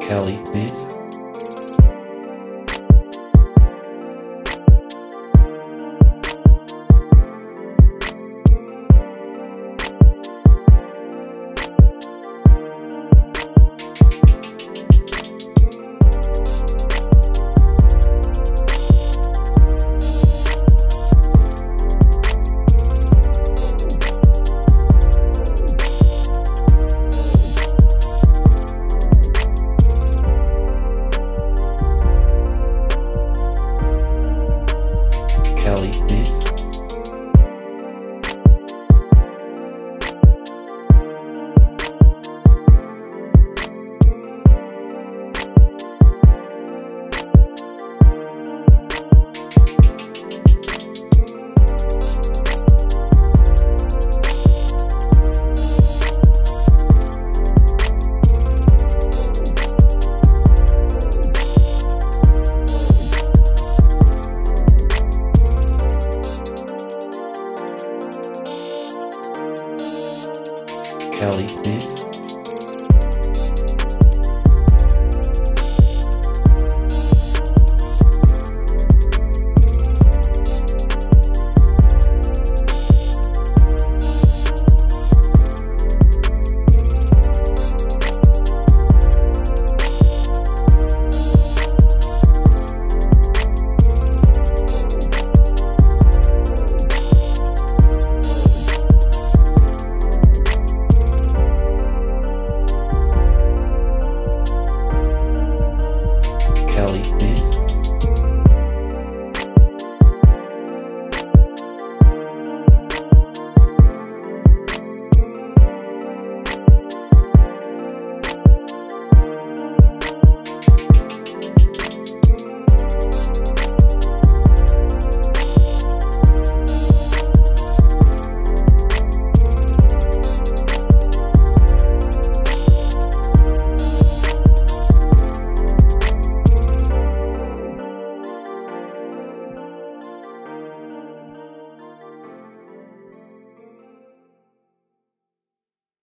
Kelly Beats. Kelly. Kelly, please. Kelly, please.